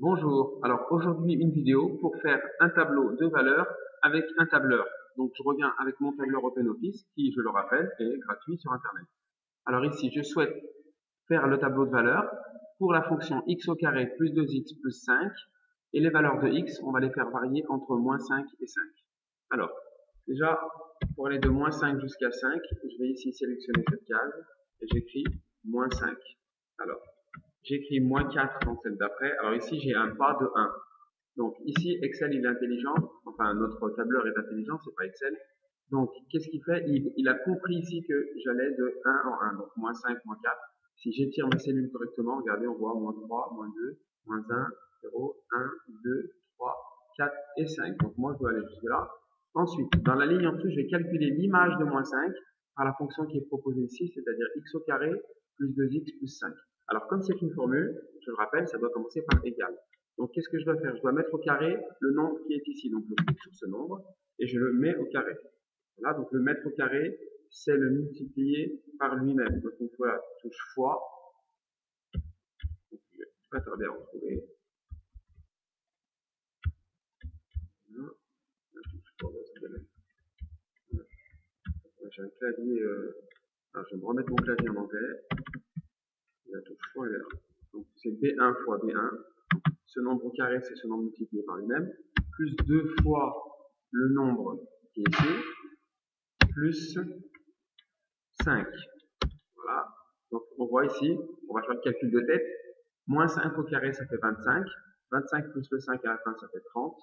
Bonjour, alors aujourd'hui une vidéo pour faire un tableau de valeurs avec un tableur. Donc je reviens avec mon tableur OpenOffice qui, je le rappelle, est gratuit sur Internet. Alors ici, je souhaite faire le tableau de valeurs pour la fonction x au carré plus 2x plus 5 et les valeurs de x, on va les faire varier entre moins 5 et 5. Alors, déjà, pour aller de moins 5 jusqu'à 5, je vais ici sélectionner cette case et j'écris moins 5. Alors, j'écris moins 4 dans celle d'après. Alors ici, j'ai un pas de 1. Donc ici, Excel, il est intelligent. Enfin, notre tableur est intelligent, c'est pas Excel. Donc, qu'est-ce qu'il fait? Il, a compris ici que j'allais de 1 en 1, donc moins 5, moins 4. Si j'étire mes cellules correctement, regardez, on voit moins 3, moins 2, moins 1, 0, 1, 2, 3, 4 et 5. Donc moi, je dois aller jusque là. Ensuite, dans la ligne en dessous, je vais calculer l'image de moins 5 par la fonction qui est proposée ici, c'est-à-dire x au carré plus 2x plus 5. Comme c'est une formule, je le rappelle, ça doit commencer par égal. Donc, qu'est-ce que je dois faire? Je dois mettre au carré le nombre qui est ici. Donc, je clique sur ce nombre et je le mets au carré. Voilà, donc le mettre au carré, c'est le multiplier par lui-même. Donc, une fois la touche fois. Donc, je vais pas tarder à retrouver. J'ai un clavier. Euh... Je vais me remettre mon clavier en anglais fois là. Donc c'est B1 fois B1. Ce nombre carré, c'est ce nombre multiplié par lui-même, plus 2 fois le nombre qui est ici, plus 5. Voilà. Donc on voit ici, on va faire le calcul de tête. Moins 5 au carré, ça fait 25. 25 plus le 5 à la fin, ça fait 30.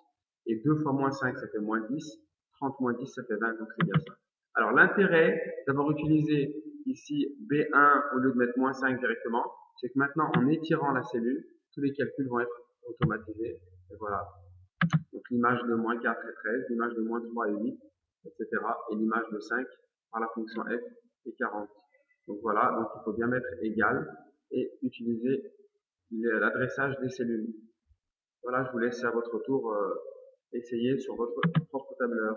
Et 2 fois moins 5, ça fait moins 10. 30 moins 10, ça fait 20, donc c'est bien ça. Alors l'intérêt d'avoir utilisé ici B1 au lieu de mettre moins 5 directement, c'est que maintenant en étirant la cellule, tous les calculs vont être automatisés. Et voilà. Donc l'image de moins 4 et 13, l'image de moins 3 et 8, etc. Et l'image de 5 par la fonction f est 40. Donc voilà, donc il faut bien mettre égal et utiliser l'adressage des cellules. Voilà, je vous laisse à votre tour euh, essayer sur votre propre tableur.